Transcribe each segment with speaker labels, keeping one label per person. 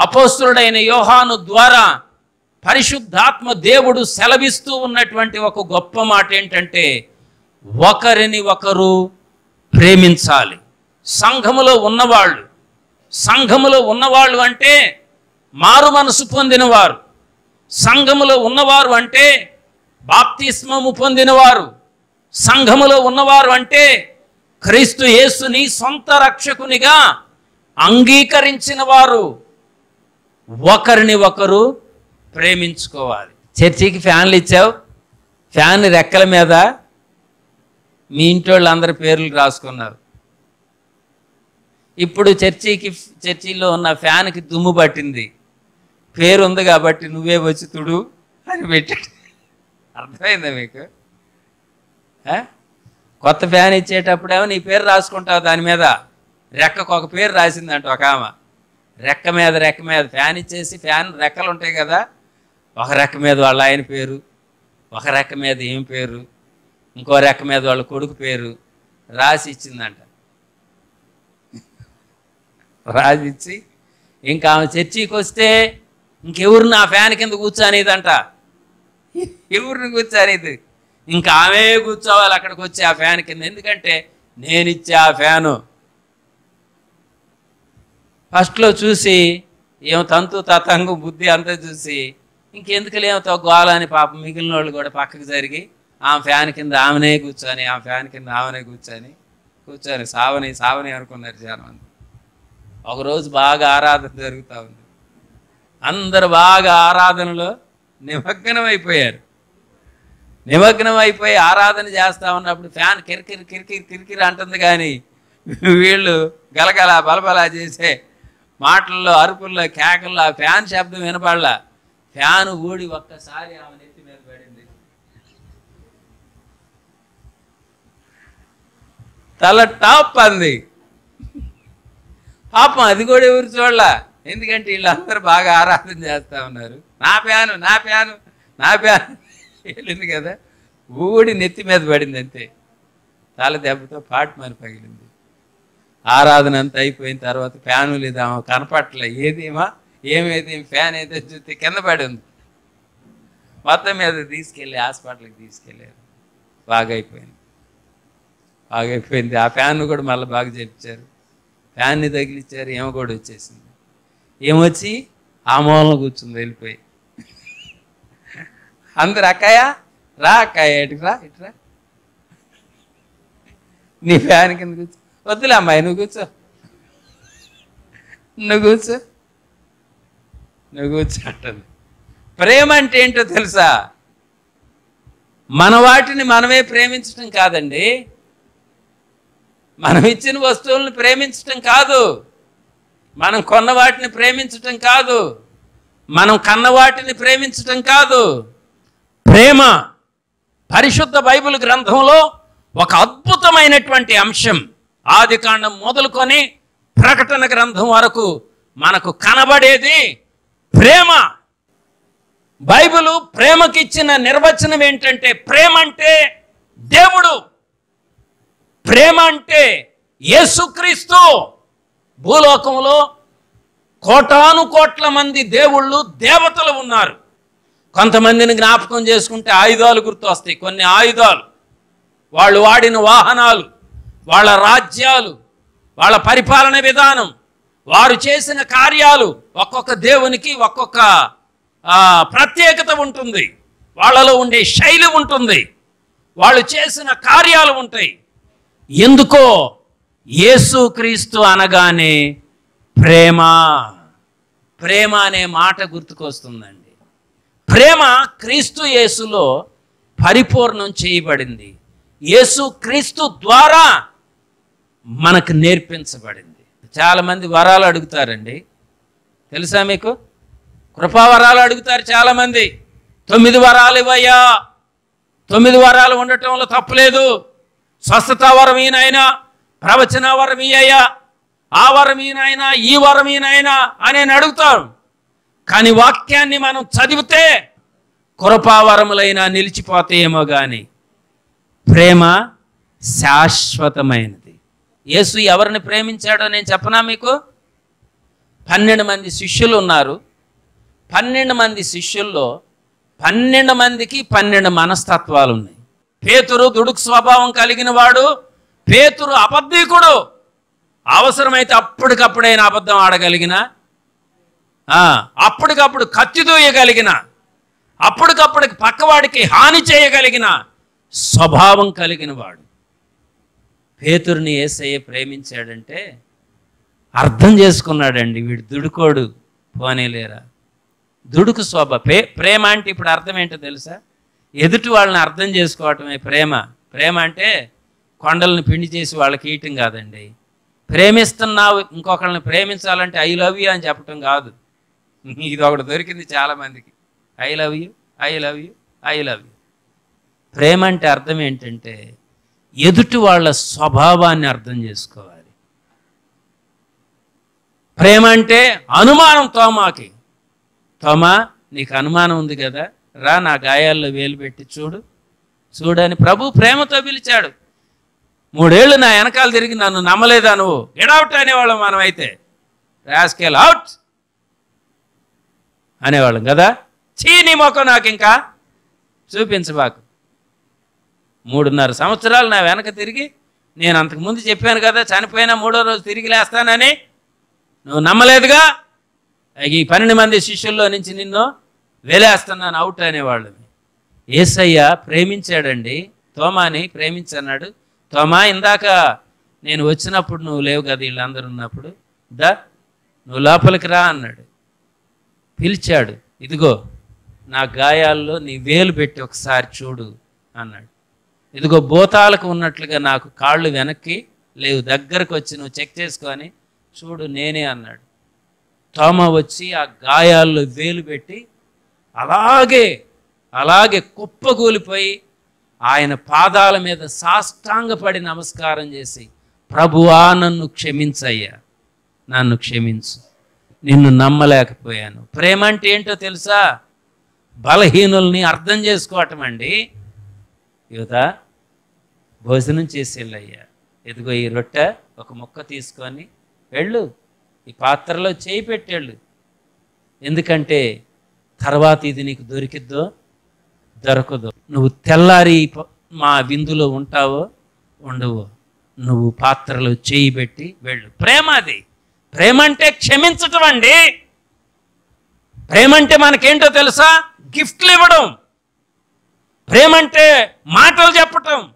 Speaker 1: అపోస్తుడైన యోహాను ద్వారా పరిశుద్ధాత్మ దేవుడు సెలవిస్తూ ఉన్నటువంటి ఒక గొప్ప మాట ఏంటంటే ఒకరిని ఒకరు ప్రేమించాలి. సంఘములో ఉన్నవాళ్ళు. సంఘములో ఉన్నవాళ్ళు అంటే మారు మనసు పొందినవారు. సంఘములో ఉన్నవారు అంటే బాప్తిస్మము పొందినవారు. సంఘములో ఉన్నవారు అంటే క్రీస్తు యేసుని సొంత రక్షకునిగా అంగీకరించిన వారు ఒకరిని ఒకరు ప్రేమించుకోవాలి. చర్చికి ఫ్యాన్లు ఇచ్చావు? ఫ్యాన్ రెక్కల మీద మీ ఇంటి వాళ్ళందరి పేర్లు రాసుకున్నారు. ఇప్పుడు చర్చికి చర్చిలో ఉన్న ఫ్యాన్కి దుమ్ము పట్టింది. పేరు ఉంది కాబట్టి నువ్వే వచ్చి తుడు అని పెట్టాడు. అర్థమైందా మీకు? కొత్త ఫ్యాన్ ఇచ్చేటప్పుడేమో నీ పేరు రాసుకుంటావు దాని మీద. రెక్కకు ఒక పేరు రాసిందంట ఒక ఆమె. రెక్క మీద రెక్క మీద. ఫ్యాన్ ఇచ్చేసి ఫ్యాన్ రెక్కలు ఉంటాయి కదా. ఒక రెక్క మీద వాళ్ళ ఆయన పేరు ఒక రెక్క మీద ఏం పేరు ఇంకో రెక్క మీద వాళ్ళ కొడుకు పేరు రాసి ఇచ్చిందంట. రాసి ఇచ్చి ఇంకా ఆమె చర్చికి వస్తే ఇంకెవరు నా ఫ్యాన్ కింద కూర్చోనేదంట. ఎవరిని కూర్చోనేది? ఇంకా ఆమె కూర్చోవాలి అక్కడికి వచ్చి ఆ ఫ్యాన్ కింద. ఎందుకంటే నేను ఇచ్చే ఆ ఫ్యాను ఫస్ట్లో చూసి ఏమో తంతు తతంగు బుద్ధి అంతా చూసి ఇంకెందుకు లేమతో గోలని పాపం మిగిలిన వాళ్ళు కూడా పక్కకు జరిగి ఆమె ఫ్యాన్ కింద ఆమెనే కూర్చొని ఆమె ఫ్యాన్ కింద ఆమెనే కూర్చొని కూర్చొని సావని సావని అనుకున్నారు జనమంది ఒకరోజు బాగా ఆరాధన జరుగుతూ ఉంది. అందరు బాగా ఆరాధనలో నిమగ్నం అయిపోయారు. నిమగ్నం అయిపోయి ఆరాధన చేస్తా ఉన్నప్పుడు ఫ్యాన్ కిరికిరి కిరికిరి కిరికిరి అంటుంది కానీ వీళ్ళు గలగల బలబలా చేసే మాటల్లో అరుపుల్లో కేకల్లో ఆ ఫ్యాన్ శబ్దం వినపడలా. ఫ్యాన్ ఊడి ఒక్కసారి ఆమె నెత్తి మీద పడింది. తల టాప్ అంది. పాపం అది కూడా ఎవరు చూడలా? ఎందుకంటే వీళ్ళందరూ బాగా ఆరాధన చేస్తా ఉన్నారు. నా ప్యాను నా ప్యాను నా ప్యాను వెళ్ళింది కదా. ఊడి నెత్తి మీద పడింది అంతే. తల దెబ్బతో పాటు మరి పగిలింది. ఆరాధన అంతా అయిపోయిన తర్వాత ఫ్యాను లేదు ఆమె కనపట్లే ఏదేమా? ఏమేది ఫ్యాన్ అయితే చూస్తే కింద పడి ఉంది. మొత్తం మీద తీసుకెళ్ళి హాస్పిటల్కి తీసుకెళ్ళారు. బాగైపోయింది. బాగైపోయింది. ఆ ఫ్యాన్ కూడా మళ్ళీ బాగా చేపించారు ఫ్యాన్ని తగిలిచ్చారు. ఏమో కూడా వచ్చేసింది. ఏమొచ్చి? ఆ మూలన కూర్చుంది వెళ్ళిపోయి. అందరు అక్కయ్య రా అక్కయ్య ఇటుకు రా ఇటురా నీ ఫ్యాన్ కింద కూర్చు. వద్దులే అమ్మాయి నువ్వు కూర్చో. నువ్వు కూర్చో. నువ్వు కూర్చో అంటుంది. ప్రేమ అంటే ఏంటో తెలుసా? మన వాటిని మనమే ప్రేమించటం కాదండి. మనం ఇచ్చిన వస్తువులను ప్రేమించటం కాదు. మనం కొన్న వాటిని ప్రేమించటం కాదు. మనం కన్న వాటిని ప్రేమించటం కాదు. ప్రేమ పరిశుద్ధ బైబిల్ గ్రంథంలో ఒక అద్భుతమైనటువంటి అంశం. ఆది కాండం మొదలుకొని ప్రకటన గ్రంథం వరకు మనకు కనబడేది ప్రేమ. బైబిలు ప్రేమకిచ్చిన నిర్వచనం ఏంటంటే ప్రేమ అంటే దేవుడు. ప్రేమ అంటే యేసుక్రీస్తు. భూలోకంలో కోటాను కోట్ల మంది దేవుళ్ళు దేవతలు ఉన్నారు. కొంతమందిని జ్ఞాపకం చేసుకుంటే ఆయుధాలు గుర్తు వస్తాయి కొన్ని ఆయుధాలు. వాళ్ళు వాడిన వాహనాలు. వాళ్ళ రాజ్యాలు వాళ్ళ పరిపాలన విధానం వారు చేసిన కార్యాలు ఒక్కొక్క దేవునికి ఒక్కొక్క ప్రత్యేకత ఉంటుంది. వాళ్ళలో ఉండే శైలి ఉంటుంది. వాళ్ళు చేసిన కార్యాలు ఉంటాయి. ఎందుకో యేసుక్రీస్తు అనగానే ప్రేమ. ప్రేమ అనే మాట గుర్తుకొస్తుందండి. ప్రేమ క్రీస్తు యేసులో పరిపూర్ణం చేయబడింది. యేసు క్రీస్తు ద్వారా మనకు నేర్పించబడింది. చాలామంది వరాలు అడుగుతారండి. తెలుసా మీకు? కృపావరాలు అడుగుతారు చాలామంది. తొమ్మిది వరాలు ఇవ్వయ్యా. తొమ్మిది వరాలు ఉండటంలో తప్పులేదు స్వస్థత వరం ఈయనైనా ప్రవచన వరం ఈయ్యా ఆ వరం ఈయనైనా ఈ వరం ఈయనైనా అని అడుగుతాను. కానీ వాక్యాన్ని మనం చదివితే కృపావరములైనా నిలిచిపోతాయేమో కానీ ప్రేమ శాశ్వతమైనది. యేసు ఎవరిని ప్రేమించాడో నేను చెప్పనా మీకు? పన్నెండు మంది శిష్యులు ఉన్నారు. పన్నెండు మంది శిష్యుల్లో పన్నెండు మందికి పన్నెండు మనస్తత్వాలు ఉన్నాయి. పేతురు దుడుకు స్వభావం కలిగిన వాడు పేతురు అబద్ధీకుడు. అవసరమైతే అప్పటికప్పుడైనా అబద్ధం ఆడగలిగిన అప్పటికప్పుడు కత్తి దూయగలిగిన అప్పటికప్పటికి పక్కవాడికి హాని చేయగలిగిన స్వభావం కలిగిన వాడు. పేతురుని ఏసయ్య ప్రేమించాడంటే అర్థం చేసుకున్నాడండి వీడు దుడుకోడు పోనీలేరా? దుడుకు శోభ పే ప్రేమ అంటే ఇప్పుడు అర్థం ఏంటో తెలుసా? ఎదుటి వాళ్ళని అర్థం చేసుకోవటమే ప్రేమ. ప్రేమ అంటే కొండలను పిండి చేసి వాళ్ళకి ఇయటం కాదండి. ప్రేమిస్తున్నావు ఇంకొకళ్ళని ప్రేమించాలంటే ఐ లవ్ యూ అని చెప్పటం కాదు. ఇది ఒకటి దొరికింది చాలామందికి. I love you I love you I love you. ప్రేమ అంటే అర్థం ఏంటంటే ఎదుటి వాళ్ళ స్వభావాన్ని అర్థం చేసుకోవాలి. ప్రేమ అంటే అనుమానం తోమాకి. తోమా నీకు అనుమానం ఉంది కదా రా నా గాయాల్లో వేలు పెట్టి చూడు. చూడని ప్రభు ప్రేమతో పిలిచాడు. మూడేళ్ళు నా వెనకాల తిరిగి నన్ను నమ్మలేదా నువ్వు? గెడౌట్ అనేవాళ్ళం మనం అయితే రాస్కేల్ అవుట్ అనేవాళ్ళం కదా? చీని మొక్క నాకు ఇంకా చూపించబాకు. మూడున్నర సంవత్సరాలు నా వెనక తిరిగి నేను అంతకుముందు చెప్పాను కదా చనిపోయినా మూడో రోజు తిరిగి లేస్తానని. నువ్వు నమ్మలేదుగా? ఈ పన్నెండు మంది శిష్యుల్లో నుంచి నిన్ను వేలేస్తున్నాను అవుట్ అనేవాళ్ళని ఏసయ్య ప్రేమించాడండి. తోమాని ప్రేమించన్నాడు. తోమా ఇందాక నేను వచ్చినప్పుడు నువ్వు లేవు కదా వీళ్ళందరూ ఉన్నప్పుడు. దా నువ్వు లోపలికి రా అన్నాడు. పిలిచాడు ఇదిగో నా గాయాల్లో నీ వేలు పెట్టి ఒకసారి చూడు అన్నాడు. ఇదిగో భూతాలకు ఉన్నట్లుగా నాకు కాళ్ళు వెనక్కి లేవు దగ్గరకు వచ్చి నువ్వు చెక్ చేసుకొని చూడు నేనే అన్నాడు. తోమ వచ్చి ఆ గాయాల్లో వేలు పెట్టి అలాగే అలాగే కుప్పగూలిపోయి ఆయన పాదాల మీద సాష్టాంగపడి నమస్కారం చేసి ప్రభువా నన్ను క్షమించయ్యా నన్ను క్షమించు నిన్ను నమ్మలేకపోయాను. ప్రేమ అంటే ఏంటో తెలుసా? బలహీనుల్ని అర్థం చేసుకోవటం అండి. యువత భోజనం చేసి వెళ్ళయ్యా ఎదుగో ఈ రొట్టె ఒక ముక్క తీసుకొని వెళ్ళు. ఈ పాత్రలో చేయి పెట్టేళ్ళు. ఎందుకంటే తర్వాత ఇది నీకు దొరికిద్దో దొరకదు. నువ్వు తెల్లారి మా విందులో ఉంటావో ఉండవో. నువ్వు పాత్రలో చేయి పెట్టి వెళ్ళు. ప్రేమ అది. ప్రేమ అంటే క్షమించటం అండి. ప్రేమ అంటే మనకేంటో తెలుసా? గిఫ్ట్లు ఇవ్వడం. ప్రేమ అంటే మాటలు చెప్పటం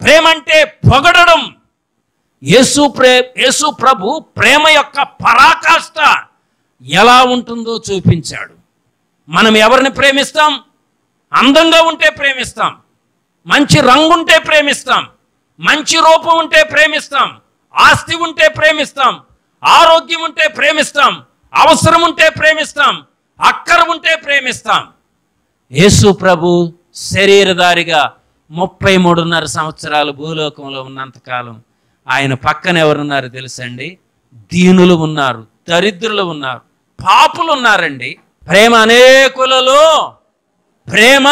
Speaker 1: ప్రేమ అంటే పొగడడం. యేసు ప్రే యేసు ప్రభు ప్రేమ యొక్క పరాకాష్ట ఎలా ఉంటుందో చూపించాడు. మనం ఎవరిని ప్రేమిస్తాం? అందంగా ఉంటే ప్రేమిస్తాం. మంచి రంగు ఉంటే ప్రేమిస్తాం. మంచి రూపం ఉంటే ప్రేమిస్తాం. ఆస్తి ఉంటే ప్రేమిస్తాం. ఆరోగ్యం ఉంటే ప్రేమిస్తాం. అవసరం ఉంటే ప్రేమిస్తాం. అక్కర ఉంటే ప్రేమిస్తాం. యేసు ప్రభు శరీరధారిగా ముప్పై మూడున్నర సంవత్సరాలు భూలోకంలో ఉన్నంతకాలం ఆయన పక్కన ఎవరున్నారు తెలుసండి? దీనులు ఉన్నారు దరిద్రులు ఉన్నారు పాపులు ఉన్నారండి. ప్రేమ అనేకులలో ప్రేమ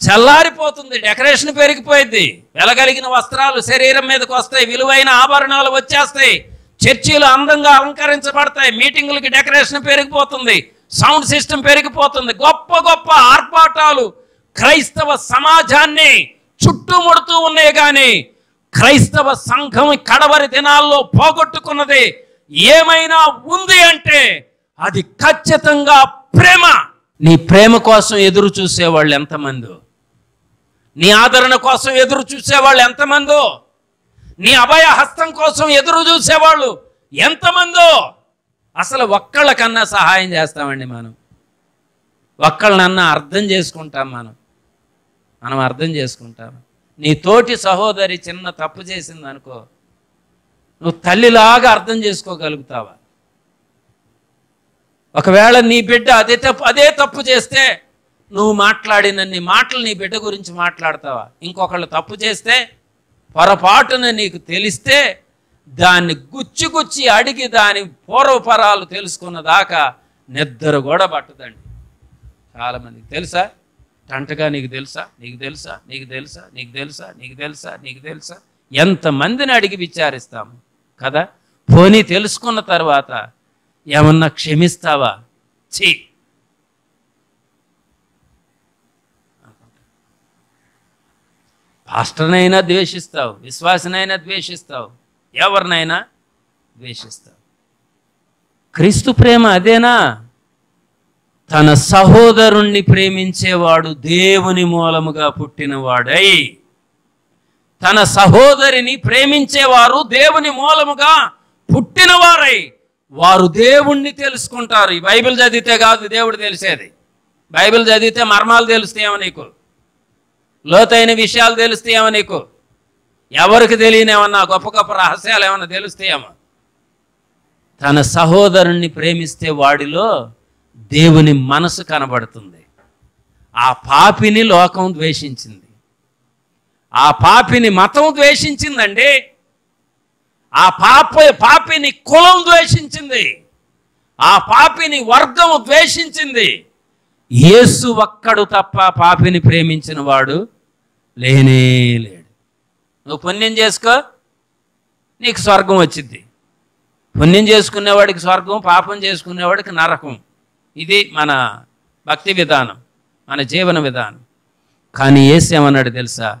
Speaker 1: చల్లారిపోతుంది డెకరేషన్ పెరిగిపోయింది వెలగలిగిన వస్త్రాలు శరీరం మీదకి వస్తాయి విలువైన ఆభరణాలు వచ్చేస్తాయి చర్చీలు అందంగా అలంకరించబడతాయి మీటింగులకి డెకరేషన్ పెరిగిపోతుంది సౌండ్ సిస్టమ్ పెరిగిపోతుంది గొప్ప గొప్ప ఆర్భాటాలు క్రైస్తవ సమాజాన్ని చుట్టుముడుతూ ఉన్నాయి కానీ క్రైస్తవ సంఘం కడవరి దినాల్లో పోగొట్టుకున్నది ఏమైనా ఉంది అంటే అది ఖచ్చితంగా ప్రేమ. నీ ప్రేమ కోసం ఎదురు చూసేవాళ్ళు ఎంతమందో? నీ ఆదరణ కోసం ఎదురు చూసేవాళ్ళు ఎంతమందో? నీ అభయ హస్తం కోసం ఎదురు చూసేవాళ్ళు ఎంతమందో? అసలు ఒక్కళ్ళకన్నా సహాయం చేస్తామండి మనం. ఒక్కళ్ళనన్నా అర్థం చేసుకుంటాం మనం. మనం అర్థం చేసుకుంటాం. నీ తోటి సహోదరి చిన్న తప్పు చేసింది అనుకో నువ్వు తల్లిలాగా అర్థం చేసుకోగలుగుతావా? ఒకవేళ నీ బిడ్డ అదే తప్పు అదే తప్పు చేస్తే నువ్వు మాట్లాడినన్ని మాటలు నీ బిడ్డ గురించి మాట్లాడతావా? ఇంకొకళ్ళు తప్పు చేస్తే పొరపాటున నీకు తెలిస్తే దాన్ని గుచ్చి గుచ్చి అడిగి దాని పూర్వపరాలు తెలుసుకున్న దాకా నిద్ర కూడా పట్టదండి. చాలామందికి తెలుసా? టంటగా నీకు తెలుసా? నీకు తెలుసా? నీకు తెలుసా? నీకు తెలుసా? నీకు తెలుసా? నీకు తెలుసా? ఎంతమందిని అడిగి విచారిస్తాము? కదా? పోనీ తెలుసుకున్న తర్వాత ఏమన్నా క్షమిస్తావా? ఛీ! పాస్టర్నైనా ద్వేషిస్తావు విశ్వాసనైనా ద్వేషిస్తావు ఎవరినైనా ద్వేషిస్తావు. క్రీస్తు ప్రేమ అదేనా? తన సహోదరుణ్ణి ప్రేమించేవాడు దేవుని మూలముగా పుట్టినవాడై తన సహోదరిని ప్రేమించేవారు దేవుని మూలముగా పుట్టినవారై. వారు దేవుణ్ణి తెలుసుకుంటారు. ఈ బైబిల్ చదివితే కాదు దేవుడు తెలిసేది. బైబిల్ చదివితే మర్మాలు తెలుస్తాయేమో నీకు? లోతైన విషయాలు తెలుస్తాయేమో నీకు? ఎవరికి తెలియనేమన్నా గొప్ప గొప్ప రహస్యాలు ఏమన్నా తెలుస్తాయేమో? తన సహోదరుణ్ణి ప్రేమిస్తే వాడిలో దేవుని మనసు కనబడుతుంది. ఆ పాపిని లోకం ద్వేషించింది. ఆ పాపిని మతం ద్వేషించిందండి. ఆ పాప పాపిని కులం ద్వేషించింది. ఆ పాపిని వర్గం ద్వేషించింది. యేసు ఒక్కడు తప్ప పాపిని ప్రేమించిన వాడు లేనే లేడు. నువ్వు పుణ్యం చేసుకో నీకు స్వర్గం వచ్చింది పుణ్యం చేసుకునేవాడికి స్వర్గం పాపం చేసుకునేవాడికి నరకం. ఇది మన భక్తి విధానం మన జీవన విధానం. కానీ ఏసేమన్నాడు తెలుసా?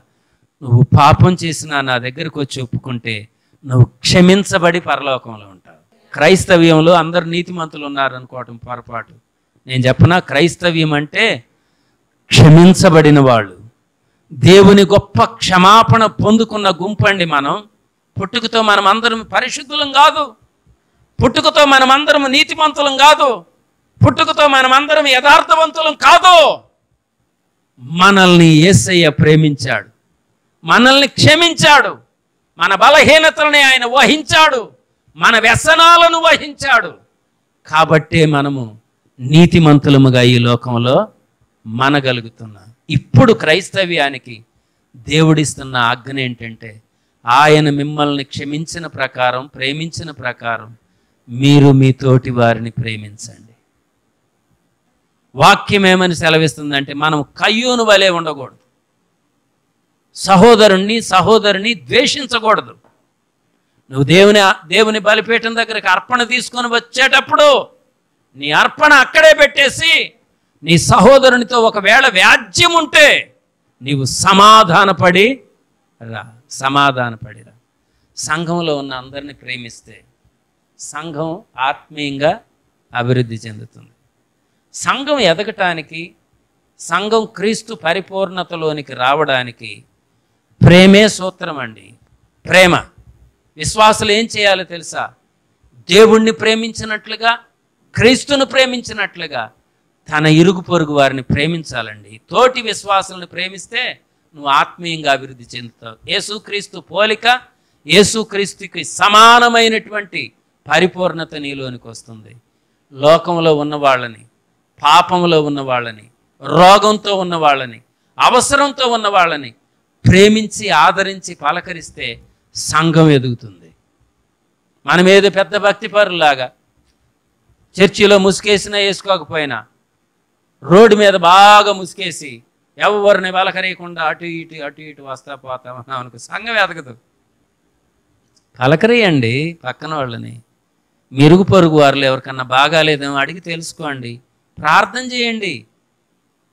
Speaker 1: నువ్వు పాపం చేసినా నా దగ్గరకు వచ్చి ఒప్పుకుంటే నువ్వు క్షమించబడి పరలోకంలో ఉంటావు. క్రైస్తవ్యంలో అందరు నీతిమంతులు ఉన్నారు అనుకోవటం పొరపాటు. నేను చెప్పనా? క్రైస్తవ్యం అంటే క్షమించబడిన వాళ్ళు. దేవుని గొప్ప క్షమాపణ పొందుకున్న గుంపండి మనం. పుట్టుకతో మనం అందరం పరిశుద్ధులం కాదు. పుట్టుకతో మనమందరం నీతిమంతులం కాదు. పుట్టుకతో మనమందరం యథార్థవంతులం కాదు. మనల్ని యేసయ్య ప్రేమించాడు. మనల్ని క్షమించాడు. మన బలహీనతలని ఆయన వహించాడు. మన వ్యసనాలను వహించాడు. కాబట్టే మనము నీతిమంతులముగా ఈ లోకంలో మనగలుగుతున్నాం ఇప్పుడు క్రైస్తవ్యానికి దేవుడిస్తున్న ఆజ్ఞ ఏంటంటే ఆయన మిమ్మల్ని క్షమించిన ప్రకారం ప్రేమించిన ప్రకారం మీరు మీ తోటి వారిని ప్రేమించండి. వాక్యం ఏమని సెలవిస్తుందంటే మనం కయ్యూను వలె ఉండకూడదు. సహోదరుణ్ణి సహోదరుని ద్వేషించకూడదు. నువ్వు దేవుని దేవుని బలిపీఠం దగ్గరికి అర్పణ తీసుకొని వచ్చేటప్పుడు నీ అర్పణ అక్కడే పెట్టేసి నీ సహోదరునితో ఒకవేళ వ్యాజ్యం ఉంటే నీవు సమాధానపడి రా సమాధానపడిరా సంఘంలో ఉన్న అందరిని ప్రేమిస్తే సంఘం ఆత్మీయంగా అభివృద్ధి చెందుతుంది. సంఘం ఎదగటానికి సంఘం క్రీస్తు పరిపూర్ణతలోనికి రావడానికి ప్రేమే సూత్రం అండి. ప్రేమ. విశ్వాసులు ఏం చేయాలో తెలుసా? దేవుణ్ణి ప్రేమించినట్లుగా క్రీస్తును ప్రేమించినట్లుగా తన ఇరుగు పొరుగు వారిని ప్రేమించాలండి. తోటి విశ్వాసులను ప్రేమిస్తే నువ్వు ఆత్మీయంగా అభివృద్ధి చెందుతావు. యేసుక్రీస్తు పోలిక యేసుక్రీస్తుకి సమానమైనటువంటి పరిపూర్ణత నీలోనికి వస్తుంది. లోకంలో ఉన్న వాళ్ళని పాపంలో ఉన్న వాళ్ళని రోగంతో ఉన్న వాళ్ళని అవసరంతో ఉన్న వాళ్ళని ప్రేమించి ఆదరించి పలకరిస్తే సంఘం ఎదుగుతుంది. మనం ఏదో పెద్ద భక్తిపరులాగా చర్చిలో ముసుకేసినా వేసుకోకపోయినా రోడ్డు మీద బాగా ముసుకేసి ఎవరిని పలకరేయకుండా అటు ఇటు అటు ఇటు వస్తా పోతా అనుకో సంఘం ఎదగదు. పలకరేయండి పక్కన వాళ్ళని. మెరుగు పొరుగు వారిలో ఎవరికన్నా బాగాలేదేమో అడిగి తెలుసుకోండి. ప్రార్థన చేయండి.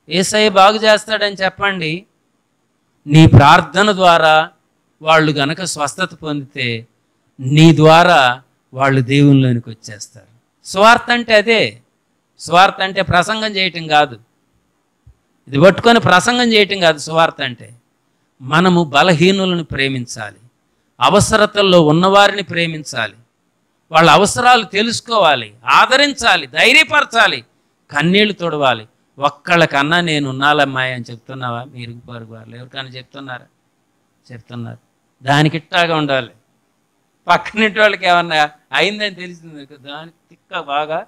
Speaker 1: ఏసఐ బాగు చేస్తాడని చెప్పండి. నీ ప్రార్థన ద్వారా వాళ్ళు గనక స్వస్థత పొందితే నీ ద్వారా వాళ్ళు దేవునిలోనికి వచ్చేస్తారు. స్వార్థ అంటే అదే. స్వార్థ అంటే ప్రసంగం చేయటం కాదు. ఇది పట్టుకొని ప్రసంగం చేయటం కాదు స్వార్థ అంటే. మనము బలహీనులను ప్రేమించాలి. అవసరతల్లో ఉన్నవారిని ప్రేమించాలి. వాళ్ళ అవసరాలు తెలుసుకోవాలి ఆదరించాలి ధైర్యపరచాలి. కన్నీళ్ళు తుడవాలి. ఒక్కళ్ళకన్నా నేను ఉన్నాలమ్మాయి అని చెప్తున్నావా? మీరు పరుగు ఎవరికన్నా చెప్తున్నారా? చెప్తున్నారు. దానికి ఇట్టాగా ఉండాలి. పక్కనింటి వాళ్ళకి ఏమన్నా అయిందని తెలిసింది దానికి తిక్క బాగా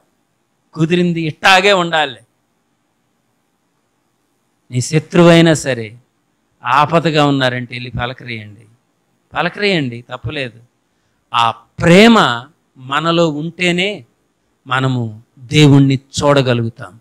Speaker 1: కుదిరింది ఇట్టాగే ఉండాలి. నీ శత్రువైనా సరే ఆపదగా ఉన్నారంటే వెళ్ళి పలకరేయండి. పలకరేయండి తప్పలేదు. ఆ ప్రేమ మనలో ఉంటేనే మనము దేవుణ్ణి చూడగలుగుతాం.